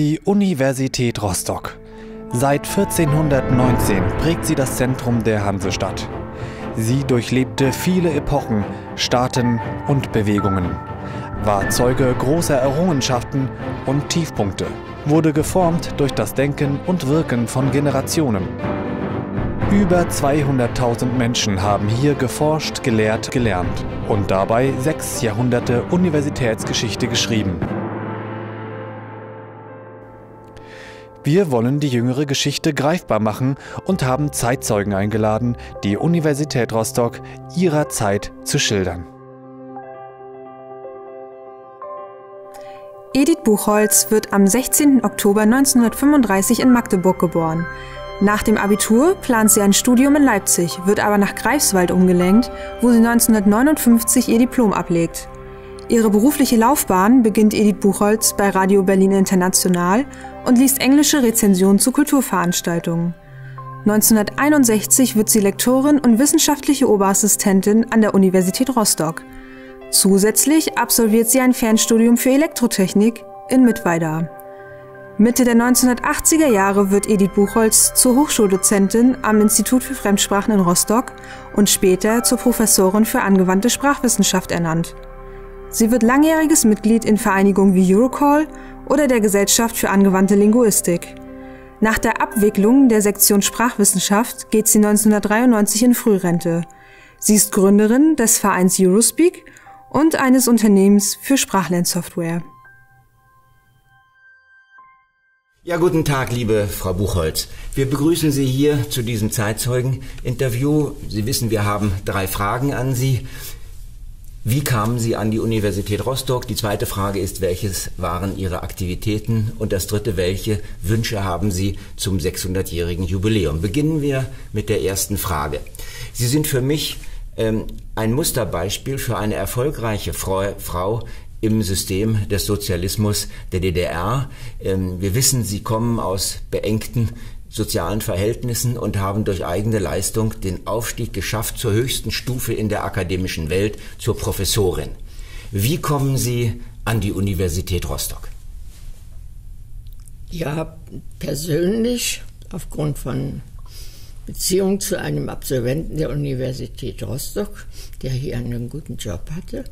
Die Universität Rostock. Seit 1419 prägt sie das Zentrum der Hansestadt. Sie durchlebte viele Epochen, Staaten und Bewegungen, war Zeuge großer Errungenschaften und Tiefpunkte, wurde geformt durch das Denken und Wirken von Generationen. Über 200.000 Menschen haben hier geforscht, gelehrt, gelernt und dabei sechs Jahrhunderte Universitätsgeschichte geschrieben. Wir wollen die jüngere Geschichte greifbar machen und haben Zeitzeugen eingeladen, die Universität Rostock ihrer Zeit zu schildern. Edith Buchholz wird am 16. Oktober 1935 in Magdeburg geboren. Nach dem Abitur plant sie ein Studium in Leipzig, wird aber nach Greifswald umgelenkt, wo sie 1959 ihr Diplom ablegt. Ihre berufliche Laufbahn beginnt Edith Buchholz bei Radio Berlin International und liest englische Rezensionen zu Kulturveranstaltungen. 1961 wird sie Lektorin und wissenschaftliche Oberassistentin an der Universität Rostock. Zusätzlich absolviert sie ein Fernstudium für Elektrotechnik in Mittweida. Mitte der 1980er Jahre wird Edith Buchholz zur Hochschuldozentin am Institut für Fremdsprachen in Rostock und später zur Professorin für angewandte Sprachwissenschaft ernannt. Sie wird langjähriges Mitglied in Vereinigungen wie Eurocall oder der Gesellschaft für angewandte Linguistik. Nach der Abwicklung der Sektion Sprachwissenschaft geht sie 1993 in Frührente. Sie ist Gründerin des Vereins Eurospeak und eines Unternehmens für Sprachlernsoftware. Ja, guten Tag, liebe Frau Buchholz. Wir begrüßen Sie hier zu diesem Zeitzeugen-Interview. Sie wissen, wir haben drei Fragen an Sie. Wie kamen Sie an die Universität Rostock? Die zweite Frage ist, welches waren Ihre Aktivitäten? Und das dritte, welche Wünsche haben Sie zum 600-jährigen Jubiläum? Beginnen wir mit der ersten Frage. Sie sind für mich ähm, ein Musterbeispiel für eine erfolgreiche Frau, Frau im System des Sozialismus der DDR. Ähm, wir wissen, Sie kommen aus beengten sozialen Verhältnissen und haben durch eigene Leistung den Aufstieg geschafft zur höchsten Stufe in der akademischen Welt, zur Professorin. Wie kommen Sie an die Universität Rostock? Ja, persönlich aufgrund von Beziehung zu einem Absolventen der Universität Rostock, der hier einen guten Job hatte,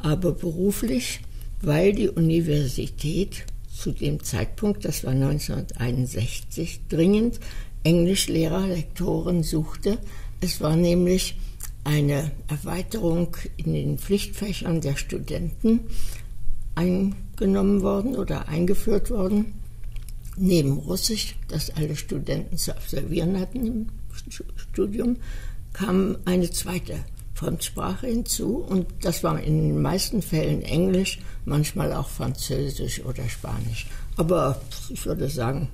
aber beruflich, weil die Universität zu dem Zeitpunkt, das war 1961, dringend Englischlehrer, Lektoren suchte. Es war nämlich eine Erweiterung in den Pflichtfächern der Studenten eingenommen worden oder eingeführt worden. Neben Russisch, das alle Studenten zu absolvieren hatten im Studium, kam eine zweite Fremdsprache hinzu und das war in den meisten Fällen Englisch, manchmal auch Französisch oder Spanisch. Aber ich würde sagen,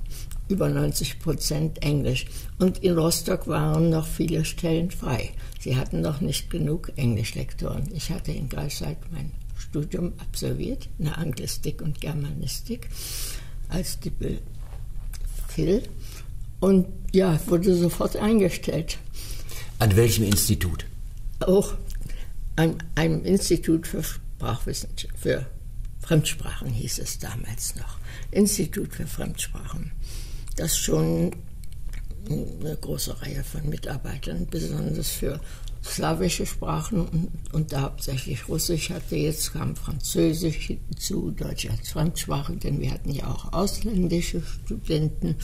über 90 Prozent Englisch. Und in Rostock waren noch viele Stellen frei. Sie hatten noch nicht genug Englischlektoren. Ich hatte in Greifswald mein Studium absolviert, in der Anglistik und Germanistik als Dippel Phil und ja, wurde sofort eingestellt. An welchem Institut? Auch an einem Institut für Sprachwissenschaft, für Fremdsprachen hieß es damals noch. Institut für Fremdsprachen. Das schon eine große Reihe von Mitarbeitern, besonders für slawische Sprachen und, und da hauptsächlich Russisch hatte. Jetzt kam Französisch hinzu, Deutsch als Fremdsprache, denn wir hatten ja auch ausländische Studenten.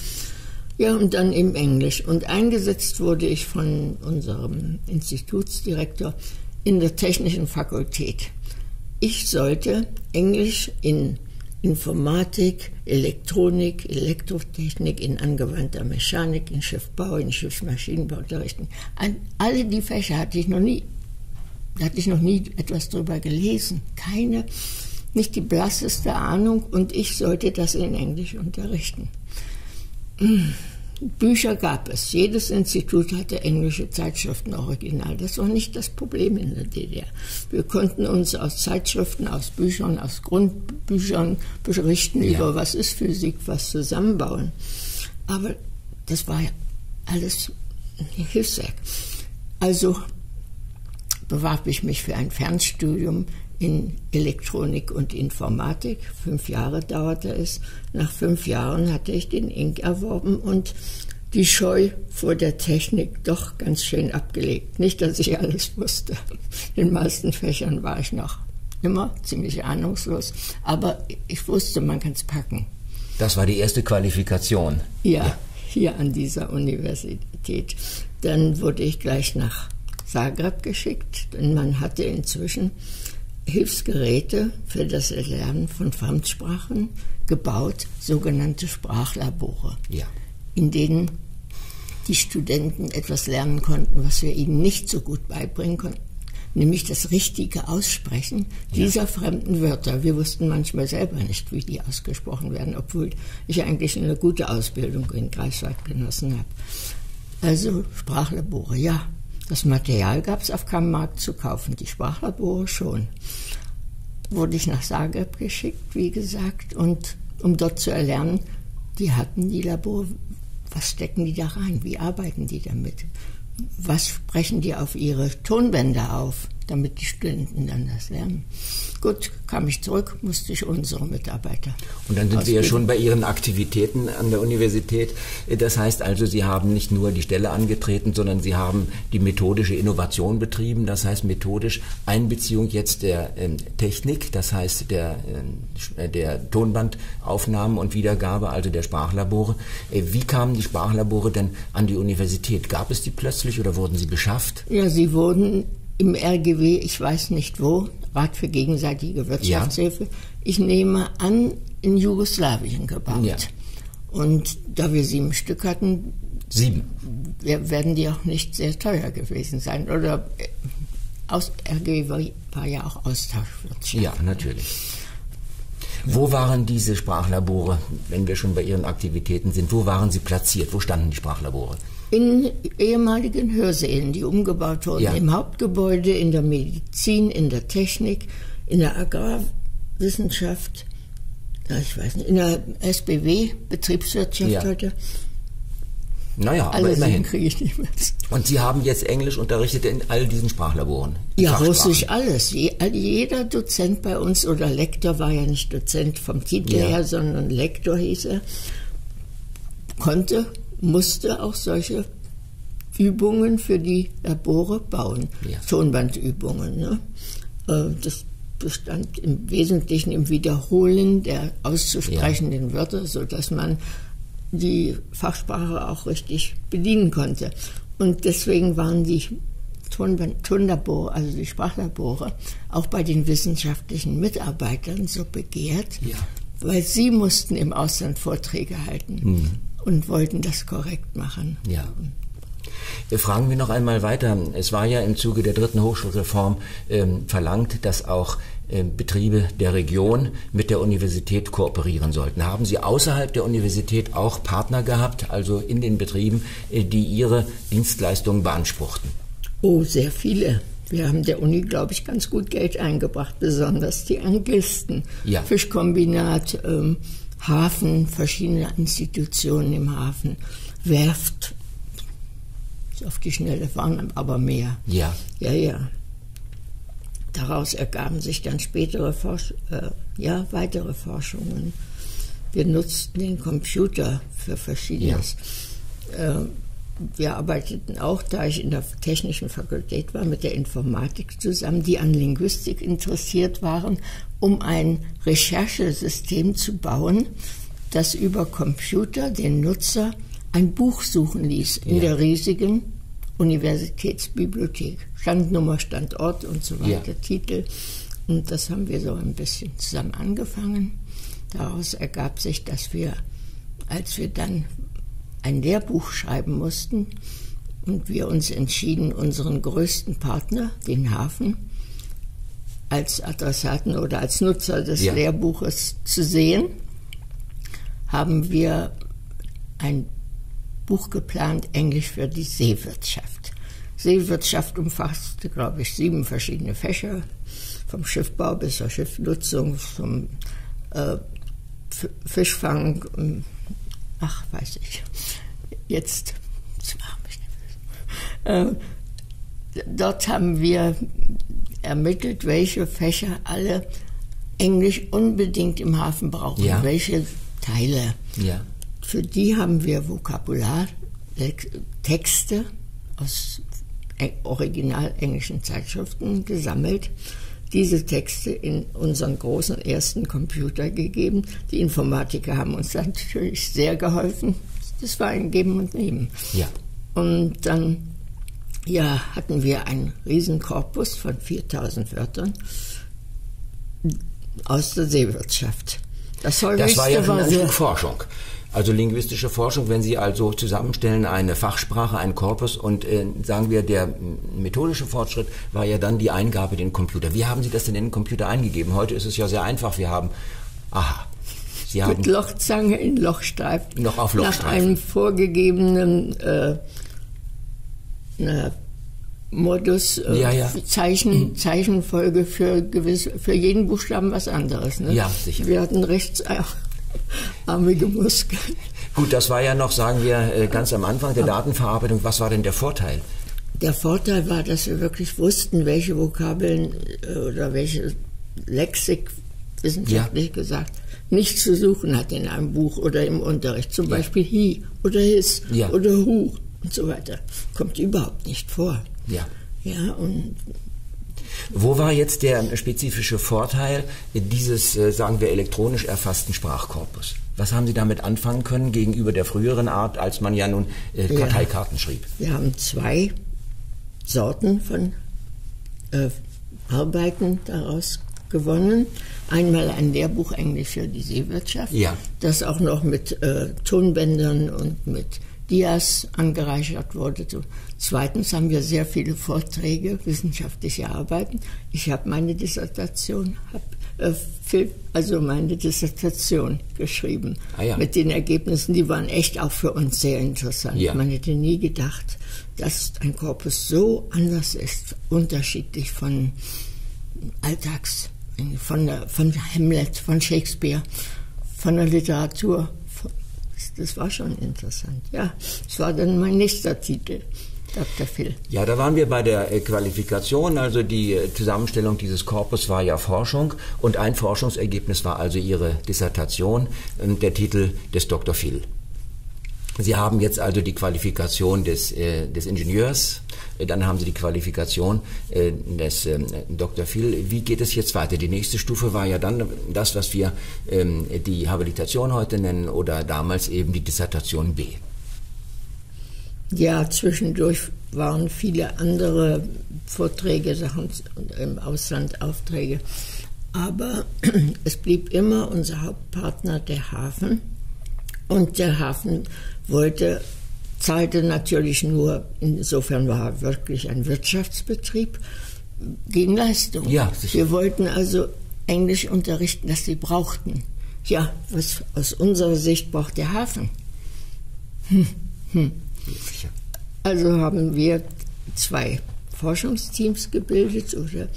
Ja, und dann im Englisch. Und eingesetzt wurde ich von unserem Institutsdirektor in der technischen Fakultät. Ich sollte Englisch in Informatik, Elektronik, Elektrotechnik, in angewandter Mechanik, in Schiffbau, in Schiffsmaschinenbau unterrichten. An alle die Fächer hatte ich noch nie, hatte ich noch nie etwas darüber gelesen. Keine, nicht die blasseste Ahnung und ich sollte das in Englisch unterrichten. Bücher gab es. Jedes Institut hatte englische Zeitschriften original. Das war nicht das Problem in der DDR. Wir konnten uns aus Zeitschriften, aus Büchern, aus Grundbüchern berichten ja. über, was ist Physik, was zusammenbauen. Aber das war ja alles Hilfswerk. Also bewarb ich mich für ein Fernstudium in Elektronik und Informatik. Fünf Jahre dauerte es. Nach fünf Jahren hatte ich den Ink erworben und die Scheu vor der Technik doch ganz schön abgelegt. Nicht, dass ich alles wusste. In den meisten Fächern war ich noch immer ziemlich ahnungslos, aber ich wusste, man kann es packen. Das war die erste Qualifikation. Ja, ja, hier an dieser Universität. Dann wurde ich gleich nach Zagreb geschickt, denn man hatte inzwischen Hilfsgeräte für das Erlernen von Fremdsprachen gebaut, sogenannte Sprachlabore, ja. in denen die Studenten etwas lernen konnten, was wir ihnen nicht so gut beibringen konnten, nämlich das richtige Aussprechen ja. dieser fremden Wörter. Wir wussten manchmal selber nicht, wie die ausgesprochen werden, obwohl ich eigentlich eine gute Ausbildung in Greifswald genossen habe. Also Sprachlabore, ja. Das Material gab es auf keinem Markt zu kaufen, die Sprachlabore schon. Wurde ich nach Zagreb geschickt, wie gesagt, und um dort zu erlernen, die hatten die Labore, was stecken die da rein, wie arbeiten die damit, was sprechen die auf ihre Tonbänder auf damit die Studenten dann das lernen. Gut, kam ich zurück, musste ich unsere Mitarbeiter. Und dann sind Sie ja schon bei Ihren Aktivitäten an der Universität. Das heißt also, Sie haben nicht nur die Stelle angetreten, sondern Sie haben die methodische Innovation betrieben. Das heißt methodisch Einbeziehung jetzt der äh, Technik, das heißt der, äh, der Tonbandaufnahmen und Wiedergabe, also der Sprachlabore. Äh, wie kamen die Sprachlabore denn an die Universität? Gab es die plötzlich oder wurden sie beschafft? Ja, sie wurden im RGW, ich weiß nicht wo, Rat für gegenseitige Wirtschaftshilfe, ja. ich nehme an, in Jugoslawien gebaut. Ja. Und da wir sieben Stück hatten, sieben. werden die auch nicht sehr teuer gewesen sein. Oder äh, aus, RGW war, war ja auch Austauschwirtschaft. Ja, natürlich. Wo waren diese Sprachlabore, wenn wir schon bei Ihren Aktivitäten sind, wo waren sie platziert? Wo standen die Sprachlabore? In ehemaligen Hörsälen, die umgebaut wurden, ja. im Hauptgebäude, in der Medizin, in der Technik, in der Agrarwissenschaft, ich weiß nicht, in der SBW, Betriebswirtschaft ja. heute. Naja, aber Alle immerhin. kriege ich nicht mehr. Und Sie haben jetzt Englisch unterrichtet in all diesen Sprachlaboren? Ja, Russisch alles. Jeder Dozent bei uns oder Lektor war ja nicht Dozent vom Titel ja. her, sondern Lektor hieß er, konnte musste auch solche Übungen für die Labore bauen, ja. Tonbandübungen. Ne? Äh, das bestand im Wesentlichen im Wiederholen der auszusprechenden ja. Wörter, sodass man die Fachsprache auch richtig bedienen konnte. Und deswegen waren die Tonlabore, also die Sprachlabore, auch bei den wissenschaftlichen Mitarbeitern so begehrt, ja. weil sie mussten im Ausland Vorträge halten. Mhm und wollten das korrekt machen. Ja. Fragen wir noch einmal weiter. Es war ja im Zuge der dritten Hochschulreform ähm, verlangt, dass auch äh, Betriebe der Region mit der Universität kooperieren sollten. Haben Sie außerhalb der Universität auch Partner gehabt, also in den Betrieben, äh, die Ihre Dienstleistungen beanspruchten? Oh, sehr viele. Wir haben der Uni, glaube ich, ganz gut Geld eingebracht, besonders die Angisten. Ja. Fischkombinat, ähm, Hafen, verschiedene Institutionen im Hafen, Werft, auf die Schnelle waren aber mehr. Ja. Ja, ja. Daraus ergaben sich dann spätere Forsch äh, ja, weitere Forschungen. Wir nutzten den Computer für Verschiedenes. Ja. Äh, wir arbeiteten auch, da ich in der technischen Fakultät war, mit der Informatik zusammen, die an Linguistik interessiert waren, um ein Recherchesystem zu bauen, das über Computer den Nutzer ein Buch suchen ließ in ja. der riesigen Universitätsbibliothek. Standnummer, Standort und so weiter, ja. Titel. Und das haben wir so ein bisschen zusammen angefangen. Daraus ergab sich, dass wir, als wir dann ein Lehrbuch schreiben mussten und wir uns entschieden, unseren größten Partner, den Hafen, als Adressaten oder als Nutzer des ja. Lehrbuches zu sehen, haben wir ein Buch geplant, Englisch für die Seewirtschaft. Seewirtschaft umfasste, glaube ich, sieben verschiedene Fächer, vom Schiffbau bis zur Schiffnutzung, zum äh, Fischfang, ach, weiß ich, jetzt, äh, dort haben wir ermittelt, welche Fächer alle Englisch unbedingt im Hafen brauchen, Ja. welche Teile. Ja. Für die haben wir Vokabular, Texte aus eng- original englischen Zeitschriften gesammelt, diese Texte in unseren großen ersten Computer gegeben. Die Informatiker haben uns natürlich sehr geholfen. Das war ein Geben und Nehmen. Ja. Und dann ja, hatten wir einen Riesenkorpus von 4000 Wörtern aus der Seewirtschaft. Das, Das war ja schon ein Stück Forschung. Also linguistische Forschung, wenn Sie also zusammenstellen eine Fachsprache, einen Korpus und äh, sagen wir, der methodische Fortschritt war ja dann die Eingabe in den Computer. Wie haben Sie das denn in den Computer eingegeben? Heute ist es ja sehr einfach. Wir haben, aha, Sie haben mit Lochzange in Lochstreifen. Noch auf Nach Lochstreifen. einem vorgegebenen äh, na, Modus, äh, Ja, ja. Zeichen, Zeichenfolge für, gewisse, für jeden Buchstaben was anderes. Ne? Ja, sicher. Wir hatten rechtsarmige Muskeln. Gut, das war ja noch, sagen wir, äh, ganz am Anfang der Datenverarbeitung. Was war denn der Vorteil? Der Vorteil war, dass wir wirklich wussten, welche Vokabeln äh, oder welche Lexik, wissenschaftlich gesagt, nicht zu suchen hat in einem Buch oder im Unterricht. Zum Ja. Beispiel he oder his Ja. oder who und so weiter. Kommt überhaupt nicht vor. Ja. Ja, und Wo war jetzt der spezifische Vorteil dieses, äh, sagen wir, elektronisch erfassten Sprachkorpus? Was haben Sie damit anfangen können gegenüber der früheren Art, als man ja nun äh, Ja. Karteikarten schrieb? wir haben zwei Sorten von äh, Arbeiten daraus gewonnen. Einmal ein Lehrbuch Englisch für die Seewirtschaft, Ja. das auch noch mit äh, Tonbändern und mit Dias angereichert wurde. Zweitens haben wir sehr viele Vorträge, wissenschaftliche Arbeiten. Ich habe meine Dissertation, hab, äh, also meine Dissertation geschrieben. Ah ja. Mit den Ergebnissen, die waren echt auch für uns sehr interessant. Ja. Man hätte nie gedacht, dass ein Korpus so anders ist, unterschiedlich von Alltags, von, der, von Hamlet, von Shakespeare, von der Literatur. Das war schon interessant. Ja, das war dann mein nächster Titel, Dr. Phil. Ja, da waren wir bei der äh, Qualifikation. Also die äh, Zusammenstellung dieses Korpus war ja Forschung und ein Forschungsergebnis war also Ihre Dissertation, äh, der Titel des Dr. Phil. Sie haben jetzt also die Qualifikation des, äh, des Ingenieurs, äh, dann haben Sie die Qualifikation äh, des ähm, Dr. Phil. Wie geht es jetzt weiter? Die nächste Stufe war ja dann das, was wir ähm, die Habilitation heute nennen oder damals eben die Dissertation B. Ja, zwischendurch waren viele andere Vorträge, Sachen im Ausland, Aufträge. Aber es blieb immer unser Hauptpartner der Hafen. Und der Hafen wollte, zahlte natürlich nur, insofern war er wirklich ein Wirtschaftsbetrieb, gegen Leistung. Ja, sicher. Wir wollten also Englisch unterrichten, das sie brauchten. Ja, was aus unserer Sicht braucht der Hafen? Sicher. Also haben wir zwei Forschungsteams gebildet, oder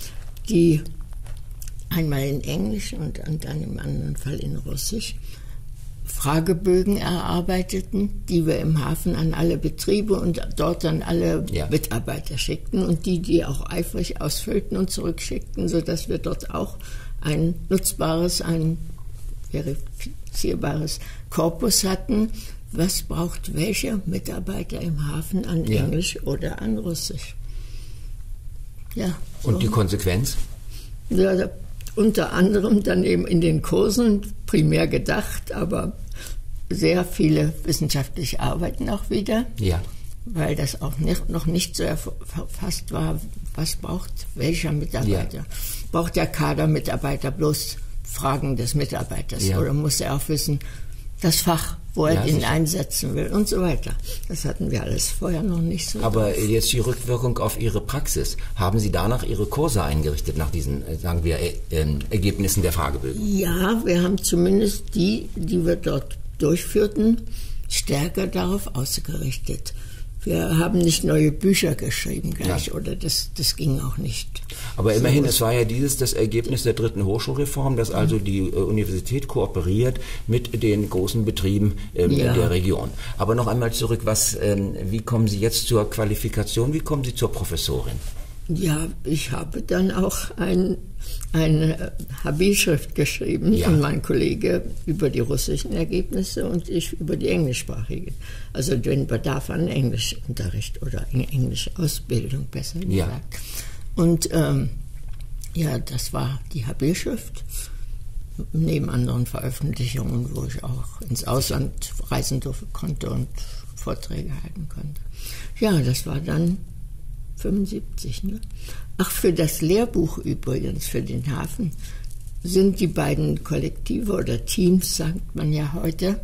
die einmal in Englisch und dann im anderen Fall in Russisch Fragebögen erarbeiteten, die wir im Hafen an alle Betriebe und dort an alle Ja. Mitarbeiter schickten und die, die auch eifrig ausfüllten und zurückschickten, sodass wir dort auch ein nutzbares, ein verifizierbares Korpus hatten, was braucht welcher Mitarbeiter im Hafen an Ja. Englisch oder an Russisch. Ja, so. Und die Konsequenz? Ja, unter anderem dann eben in den Kursen primär gedacht, aber sehr viele wissenschaftliche Arbeiten auch wieder, Ja. weil das auch nicht, noch nicht so erf- verfasst war, was braucht welcher Mitarbeiter. Ja. Braucht der Kadermitarbeiter bloß Fragen des Mitarbeiters Ja. oder muss er auch wissen, das Fach, wo er Ja, ihn sicher. einsetzen will und so weiter. Das hatten wir alles vorher noch nicht so. Aber jetzt die Rückwirkung auf Ihre Praxis. Haben Sie danach Ihre Kurse eingerichtet, nach diesen, äh, sagen wir, äh, ähm, Ergebnissen der Fragebögen? Ja, wir haben zumindest die, die wir dort durchführten, stärker darauf ausgerichtet. Wir haben nicht neue Bücher geschrieben gleich, Ja. oder das, das ging auch nicht. Aber immerhin, es war ja dieses das Ergebnis der dritten Hochschulreform, dass also die äh, Universität kooperiert mit den großen Betrieben ähm, Ja. in der Region. Aber noch einmal zurück, was, ähm, wie kommen Sie jetzt zur Qualifikation, wie kommen Sie zur Professorin? Ja, ich habe dann auch ein, eine Habilschrift geschrieben ja. und mein Kollege über die russischen Ergebnisse und ich über die englischsprachigen. Also den Bedarf an Englischunterricht oder englische Ausbildung, besser gesagt. Ja. Und ähm, ja, das war die Habilschrift neben anderen Veröffentlichungen, wo ich auch ins Ausland reisen durfte, konnte und Vorträge halten konnte. Ja, das war dann 75. Ne? Ach, für das Lehrbuch übrigens, für den Hafen, sind die beiden Kollektive oder Teams, sagt man ja heute,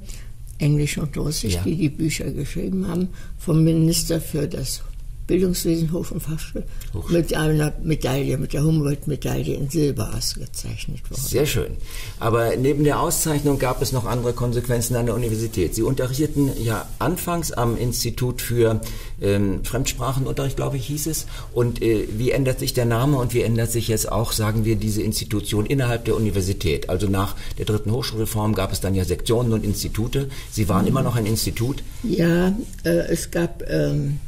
Englisch und Russisch, ja. die die Bücher geschrieben haben, vom Minister für das Bildungswesen Hoch- und Fachschule mit einer Medaille, mit der Humboldt-Medaille in Silber ausgezeichnet worden. Sehr schön. Aber neben der Auszeichnung gab es noch andere Konsequenzen an der Universität. Sie unterrichteten ja anfangs am Institut für ähm, Fremdsprachenunterricht, glaube ich, hieß es. Und äh, wie ändert sich der Name und wie ändert sich jetzt auch, sagen wir, diese Institution innerhalb der Universität? Also nach der dritten Hochschulreform gab es dann ja Sektionen und Institute. Sie waren mhm. immer noch ein Institut? Ja, äh, es gab... Ähm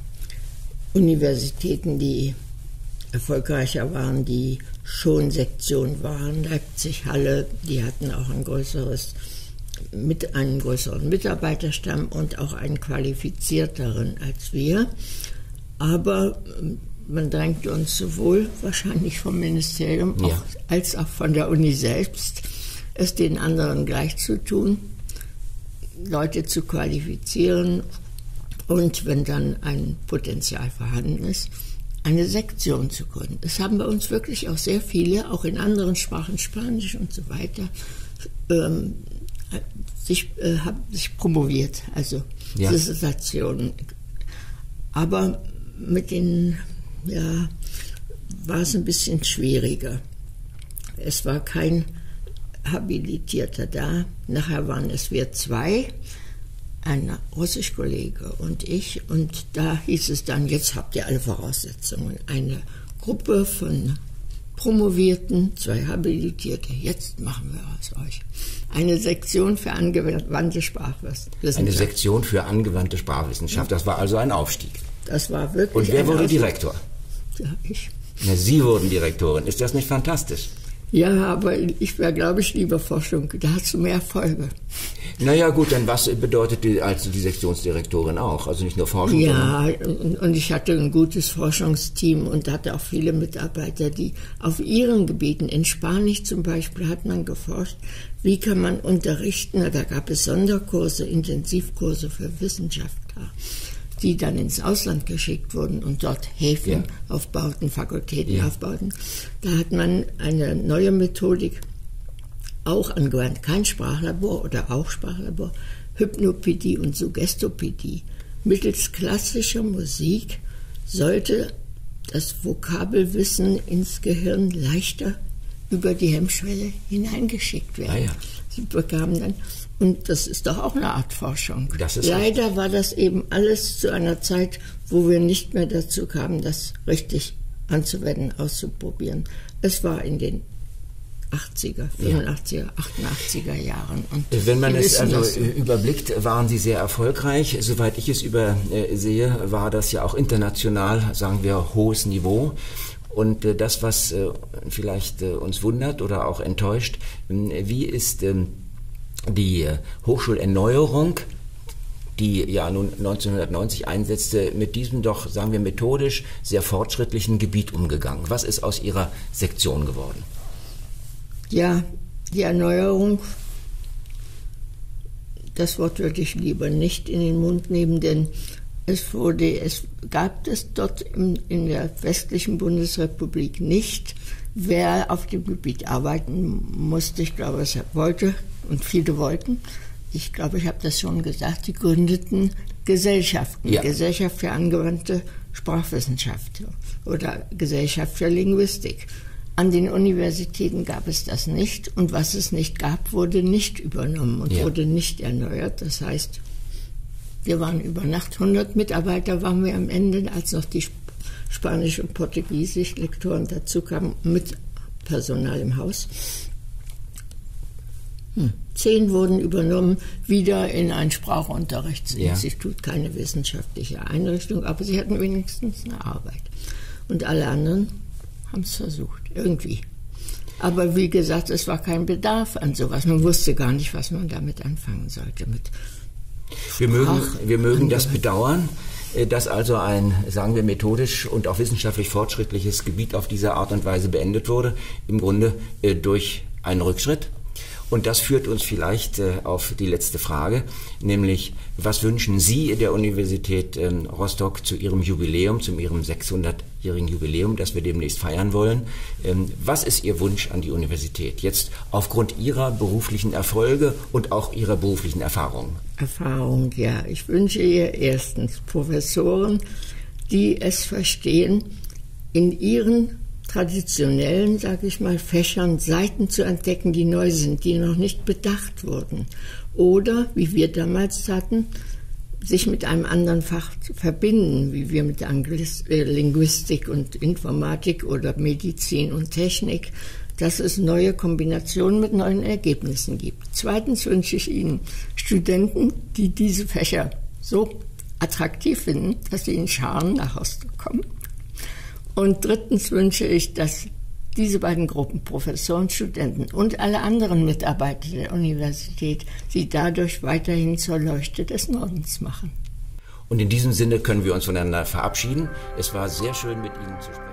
Universitäten, die erfolgreicher waren, die schon Sektion waren. Leipzig, Halle, die hatten auch ein größeres, mit einen größeren Mitarbeiterstamm und auch einen qualifizierteren als wir. Aber ähm, man drängte uns sowohl wahrscheinlich vom Ministerium ja. auch, als auch von der Uni selbst, es den anderen gleich zu tun, Leute zu qualifizieren, und wenn dann ein Potenzial vorhanden ist, eine Sektion zu gründen. Das haben bei uns wirklich auch sehr viele, auch in anderen Sprachen, Spanisch und so weiter, ähm, sich, äh, haben sich promoviert, also ja. Dissertationen. Aber mit den, ja, war es ein bisschen schwieriger. Es war kein Habilitierter da. Nachher waren es wir zwei ein Russischkollege und ich. Und da hieß es dann, jetzt habt ihr alle Voraussetzungen. Eine Gruppe von Promovierten, zwei Habilitierte, jetzt machen wir aus euch. Eine Sektion für angewandte Sprachwissenschaft. Eine Sektion für angewandte Sprachwissenschaft, das war also ein Aufstieg. Das war wirklich. Und wer wurde. Direktor? Ja, ich. Ja, Sie wurden Direktorin. Ist das nicht fantastisch? Ja, aber ich wäre, glaube ich, lieber Forschung. Da hast du mehr Erfolge. Naja, gut, dann was bedeutet die, also die Sektionsdirektorin auch? Also nicht nur Forschung? Ja, und ich hatte ein gutes Forschungsteam und hatte auch viele Mitarbeiter, die auf ihren Gebieten, in Spanisch zum Beispiel, hat man geforscht, wie kann man unterrichten. Da gab es Sonderkurse, Intensivkurse für Wissenschaftler die dann ins Ausland geschickt wurden und dort Häfen ja. aufbauten, Fakultäten ja. aufbauten. Da hat man eine neue Methodik auch angewandt, kein Sprachlabor oder auch Sprachlabor, Hypnopädie und Suggestopädie. Mittels klassischer Musik sollte das Vokabelwissen ins Gehirn leichter über die Hemmschwelle hineingeschickt werden. Ah ja. Sie bekamen dann und das ist doch auch eine Art Forschung. Leider richtig. war das eben alles zu einer Zeit, wo wir nicht mehr dazu kamen, das richtig anzuwenden, auszuprobieren. Es war in den 80er, 85er, ja. 88er Jahren. Und Wenn man es also das. überblickt, waren Sie sehr erfolgreich. Soweit ich es übersehe, war das ja auch international, sagen wir, hohes Niveau. Und äh, das, was äh, vielleicht äh, uns wundert oder auch enttäuscht, wie ist ähm, die Hochschulerneuerung, die ja nun 1990 einsetzte, mit diesem doch, sagen wir, methodisch sehr fortschrittlichen Gebiet umgegangen. Was ist aus Ihrer Sektion geworden? Ja, die Erneuerung, das Wort würde ich lieber nicht in den Mund nehmen, denn es wurde, es gab es dort in, in der westlichen Bundesrepublik nicht. Wer auf dem Gebiet arbeiten musste, ich glaube, es wollte, und viele wollten, ich glaube, ich habe das schon gesagt, die gründeten Gesellschaften, ja. Gesellschaft für angewandte Sprachwissenschaft oder Gesellschaft für Linguistik. An den Universitäten gab es das nicht und was es nicht gab, wurde nicht übernommen und ja. wurde nicht erneuert. Das heißt, wir waren über Nacht 100 Mitarbeiter, waren wir am Ende, als noch die Spanisch- und Portugiesisch-Lektoren dazu kamen, mit Personal im Haus. Hm. Zehn wurden übernommen, wieder in ein Sprachunterrichtsinstitut, ja. keine wissenschaftliche Einrichtung, aber sie hatten wenigstens eine Arbeit. Und alle anderen haben es versucht, irgendwie. Aber wie gesagt, es war kein Bedarf an sowas. Man wusste gar nicht, was man damit anfangen sollte. Mit wir mögen, wir mögen das bedauern, äh, dass also ein, sagen wir, methodisch und auch wissenschaftlich fortschrittliches Gebiet auf diese Art und Weise beendet wurde. Im Grunde äh, durch einen Rückschritt. Und das führt uns vielleicht äh, auf die letzte Frage, nämlich was wünschen Sie der Universität ähm, Rostock zu Ihrem Jubiläum, zu Ihrem 600-jährigen Jubiläum, das wir demnächst feiern wollen? Ähm, was ist Ihr Wunsch an die Universität jetzt aufgrund Ihrer beruflichen Erfolge und auch Ihrer beruflichen Erfahrungen? Erfahrung, ja. Ich wünsche ihr erstens Professoren, die es verstehen, in ihren traditionellen, sage ich mal, Fächern Seiten zu entdecken, die neu sind, die noch nicht bedacht wurden. Oder, wie wir damals hatten, sich mit einem anderen Fach zu verbinden, wie wir mit Anglis äh, Linguistik und Informatik oder Medizin und Technik, dass es neue Kombinationen mit neuen Ergebnissen gibt. Zweitens wünsche ich Ihnen Studenten, die diese Fächer so attraktiv finden, dass sie in Scharen nach Hause kommen und drittens wünsche ich, dass diese beiden Gruppen, Professoren, Studenten und alle anderen Mitarbeiter der Universität, sie dadurch weiterhin zur Leuchte des Nordens machen. Und in diesem Sinne können wir uns voneinander verabschieden. Es war sehr schön, mit Ihnen zu sprechen.